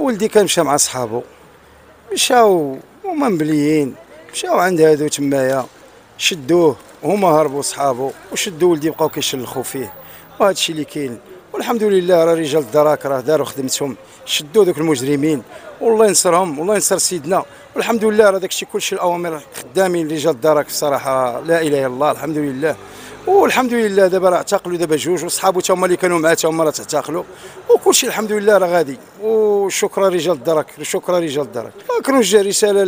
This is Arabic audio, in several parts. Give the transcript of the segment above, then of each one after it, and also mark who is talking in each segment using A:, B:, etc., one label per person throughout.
A: ولدي كان مشى مع صحابو مشاو هما مبليين. مشاو عند هادو تمايا. شدوه هما هربوا صحابو وشدوا ولدي بقاو كيشلخوا فيه. وهذا الشيء اللي كاين. والحمد لله راه رجال الدراك راه داروا خدمتهم شدوا ذوك المجرمين والله ينصرهم والله ينصر سيدنا. والحمد لله راه داك الشيء كلشي الأوامر خدامين رجال الدراك الصراحه لا إله إلا الله الحمد لله والحمد لله دابا راه اعتقلوا دابا جوج وصحابو هما اللي كانوا معاه هما راه تعتقلوا. وكلشي الحمد لله راه غادي. وشكرا رجال الدرك شكرا رجال الدرك كنوجه رسالة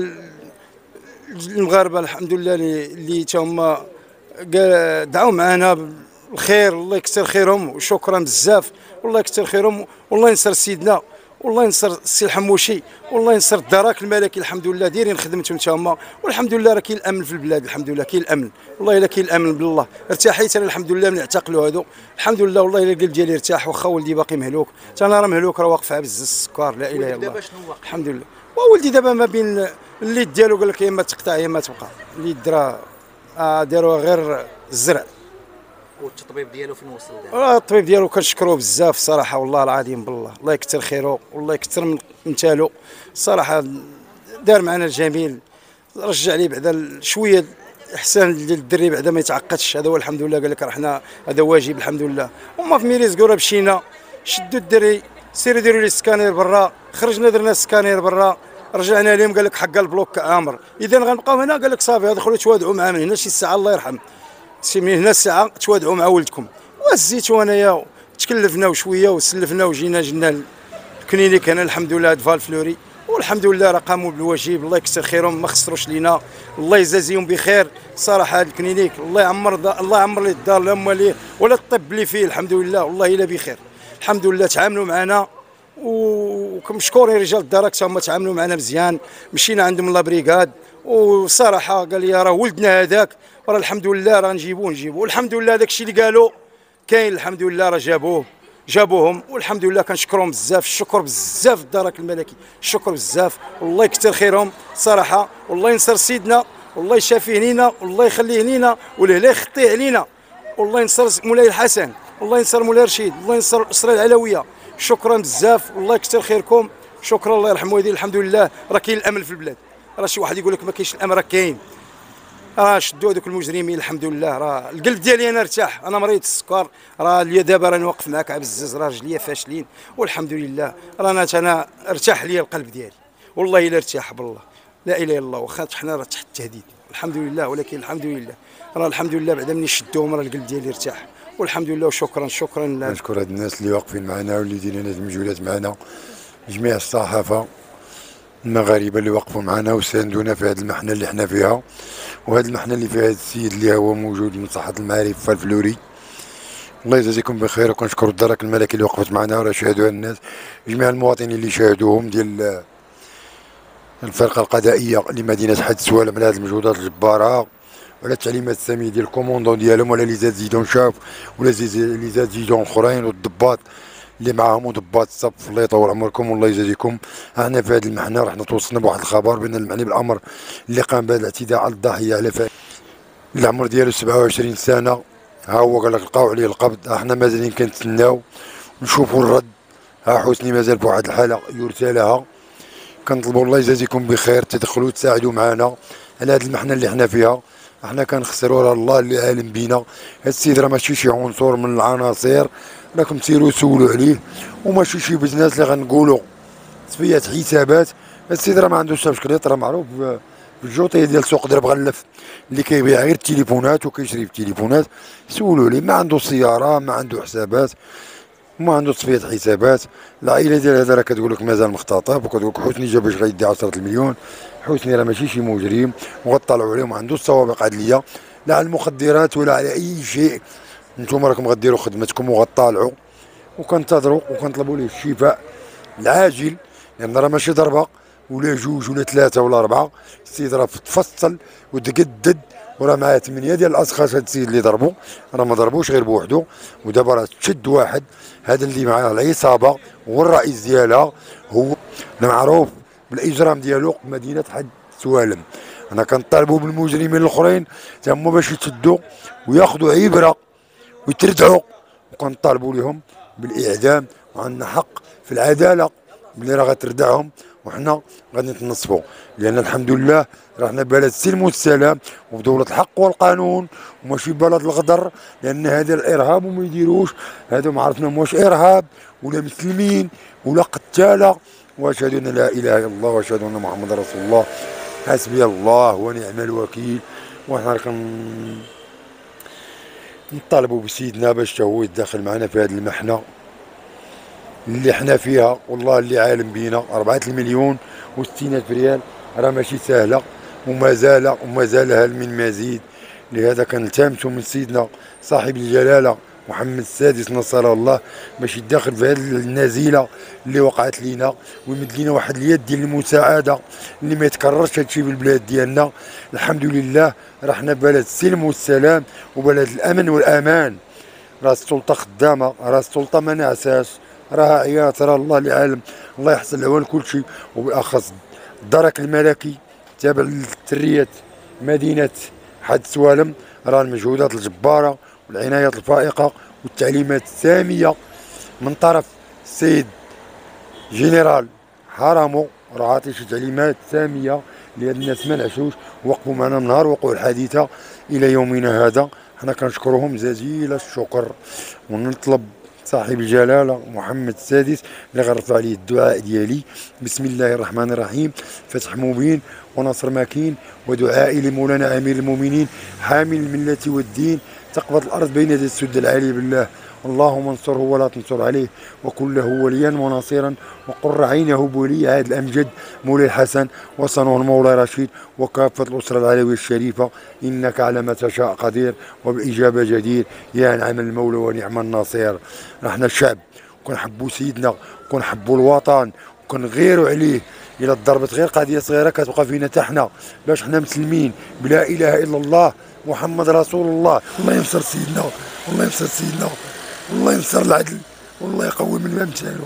A: للمغاربة الحمد لله اللي هما دعوا معنا الخير الله يكثر خيرهم وشكرا بزاف. والله يكثر خيرهم والله ينصر سيدنا والله ينصر السي الحموشي والله ينصر الدراك الملكي. الحمد لله دايرين خدمتهم تا هما. والحمد لله راه كاين الأمن في البلاد الحمد لله كاين الأمن. والله إلا كاين الأمن بالله. ارتاحيت أنا الحمد لله من اعتقلوا هادو. الحمد لله والله إلا القلب ديالي ارتاح واخا ولدي باقي مهلوك. تا أنا راه مهلوك راه واقف عندو السكر لا إله إلا الله. الحمد لله. وولدي دابا ما بين اليد ديالو قال لك يا اما تقطع يا اما تبقى. اليد راه آه داروها غير الزرع.
B: والتطبيب ديالو فين وصل دابا
A: راه الطبيب ديالو كنشكروه بزاف صراحة والله العظيم بالله. الله يكثر خيره والله يكثر من مثاله صراحة دار معنا الجميل. رجع لي بعدا شوية إحسان للدري بعدا ما يتعقدش. هذا هو الحمد لله قال لك راه حنا هذا واجب الحمد لله. هما في ميريز قرا مشينا شدوا الدري سيروا ديروا لي سكانير برا. خرجنا درنا سكانير برا. رجعنا لهم قال لك حق البلوك عامر إذا غنبقاو هنا قال لك صافي دخلوا تواضعوا معاه من هنا شي ساعة الله يرحم. من هنا الساعة تواضعوا مع ولدكم. وهزيتو انايا تكلفنا وشوية وسلفنا وجينا جينا الكلينيك هنا الحمد لله دفال فلوري. والحمد لله راه قاموا بالواجب الله يكثر خيرهم ما خسروش لينا. الله يجازيهم بخير. صراحة هذا الكلينيك الله يعمر الله يعمر لي الدار لا هما ليه ولا الطب اللي فيه الحمد لله. والله إلا بخير. الحمد لله تعاملوا معنا. ومشكورين رجال الدرك هما تعاملوا معنا مزيان. مشينا عندهم لا بريغاد وصراحة قال لي راه ولدنا هذاك راه الحمد لله راه نجيبوه نجيبوه. والحمد لله داك الشيء اللي قالوا كاين الحمد لله راه جابوه جابوهم. والحمد لله كنشكرهم بزاف الشكر بزاف الدرك الملكي الشكر بزاف. والله يكثر خيرهم. صراحة والله ينصر سيدنا والله يشافيه لينا والله يخليه لينا والهلا يخطيه علينا. والله ينصر مولاي الحسن والله ينصر مولاي رشيد الله ينصر الاسره العلوية. شكرا بزاف. والله يكثر خيركم. شكرا الله يرحم والدي. الحمد لله. راه كاين الأمل في البلاد. راه شي واحد يقول لك ما كاينش الامل راه كاين. راه شدوا هذوك المجرمين الحمد لله راه القلب ديالي أنا ارتاح أنا مريض السكر. راه ليا دابا راني واقف معاك عبزز راه رجليا فاشلين. والحمد لله رانا أنا ارتاح ليا القلب ديالي. والله الا ارتاح بالله. لا اله الا الله واخا حنا راه تحت التهديد. الحمد لله ولكن الحمد لله راه الحمد لله بعدا ملي شدوهم راه القلب ديالي ارتاح. والحمد لله وشكرا شكرا
C: نشكر هاد الناس اللي واقفين معنا واللي دايرين هاد المجهودات معنا. جميع الصحافة. المغاربة اللي وقفوا معنا وساندونا في هذه المحنة اللي حنا فيها. وهذه المحنة اللي فيها هذا السيد اللي هو موجود من صحة المعارف في الفلوري الله يجازيكم بخير. وكنشكر الدرك الملكي اللي وقفت معنا. وراه شاهدوها الناس جميع المواطنين اللي شاهدوهم ديال الفرقة القضائية لمدينة حد سوالم على هذه المجهودات الجبارة. ولا التعليمات السامية ديال الكوموندون ديالهم ولا لي زاد زيدون شاف ولا لي زيدون أخرين والضباط. اللي معاهم وضباط الصف الله يطول عمركم والله يجازيكم إحنا في هذه المحنة رحنا توصلنا بواحد الخبر بان المعني بالأمر اللي قام بهذا الاعتداء على الضحيه على فا العمر ديالو 27 سنة. ها هو قال لك لقاو عليه القبض. أحنا مازالين كنتسناو. نشوفوا الرد. ها حسني مازال بواحد الحالة يرثى لها كنطلبوا الله يجازيكم بخير. تدخلوا تساعدوا معنا على هذه المحنة اللي حنا فيها. أحنا كنخسروا راه الله اللي عالم بينا. هاد السيد راه ماشي شي عنصر من العناصر. راكم تسيروا سولوا عليه. وماشي شي بزنس اللي غنقولوا تصفيات حسابات. السيد راه ما عندوش تشكيلات راه معروف بالجوطيه ديال سوق درب غلف اللي كيبيع غير التليفونات وكيشري في التليفونات. سولوا عليه. ما عنده سيارة ما عنده حسابات. ما عنده تصفيه حسابات. العائلة ديال هذا راه كتقول لك مازال مختطف وكتقول لك حسني جا باش غيدي 10 المليون حسني راه ماشي شي مجرم. وغطلعوا عليه وما عندوش سوابق عدلية. لا على المخدرات ولا على أي شيء. أنتم راكم غديروا خدمتكم وغطالعوا وكنتظروا وكنطلبوا ليه الشفاء العاجل لأن راه ماشي ضربة ولا جوج ولا ثلاثة ولا أربعة. السيد راه تفصل وتجدد وراه معاه ثمانية ديال الاشخاص هاد السيد اللي ضربوا راه ما ضربوش غير بوحدو. ودابا راه تشد واحد هذا اللي معاه العصابة والرئيس ديالها هو معروف بالإجرام ديالو مدينة حد سوالم. أنا كنطالبوا بالمجرمين الأخرين تا هما باش يتشدوا وياخذوا عبرة ويتردعوا وكنطالبوا لهم بالإعدام وعندنا حق في العدالة بلي راه غتردعهم وحنا غادي نتنصفوا لأن الحمد لله راحنا بلد السلم والسلام ودولة الحق والقانون وماشي بلد الغدر لأن هذا الإرهاب وما يديروش هذا ما عرفنا واش إرهاب ولا مسلمين ولا قتالة. وأشهد أن لا إله إلا الله وأشهد أن محمد رسول الله. حسبي الله ونعم الوكيل. وحنا كن نطالبوا بسيدنا باش هو يتدخل معنا في هذه المحنة اللي حنا فيها والله اللي عالم بينا. أربعة المليون وستين ألف ريال. راه ماشي سهلة وما زال وما زال هل من مزيد. لهذا كنلتمسوا من سيدنا صاحب الجلالة. محمد السادس نصر الله باش يتدخل في هذه النزيلة اللي وقعت لينا ويمد لينا واحد اليد ديال المساعدة اللي ما يتكررش هادشي بالبلاد ديالنا. الحمد لله راه حنا بلد السلم والسلام وبلد الأمن والأمان. راه السلطة خدامة راه السلطة ما نعساش راه عيات راه الله اللي عالم الله يحسن العوان كل شيء. وبالاخص الدرك الملكي تابع للتريات مدينة حد سوالم راه المجهودات الجبارة والعناية الفائقه والتعليمات السامية من طرف السيد جنرال حرمو راه شي تعليمات سامية لهاد الناس ما نعسوش وقفوا معنا نهار وقوع الحادثة إلى يومنا هذا. حنا كنشكرهم جزيل الشكر. ونطلب صاحب الجلالة محمد السادس اللي غنرفع عليه الدعاء ديالي. بسم الله الرحمن الرحيم. فتح مبين ونصر مكين. ودعائي لمولانا أمير المؤمنين حامل الملة والدين تقبض الأرض بين يدي السد العالي بالله. اللهم انصره ولا تنصر عليه. وكن له وليا ونصيرا. وقر عينه بولي عاد الأمجد. مولاي الحسن وصنوه المولى رشيد. وكافة الأسرة العلوية الشريفة. إنك على ما تشاء قدير. وبالاجابه جدير. يا نعم المولى ونعم النصير. نحن الشعب. كنحبوا سيدنا. كنحبوا الوطن. وكنغيروا عليه. إلى ضربت غير قضيه صغيرة كتبقى فينا حتى حنا باش حنا مسلمين. بلا إله إلا الله. محمد رسول الله. الله ينصر سيدنا الله ينصر سيدنا والله ينصر العدل والله يقوي من الامثال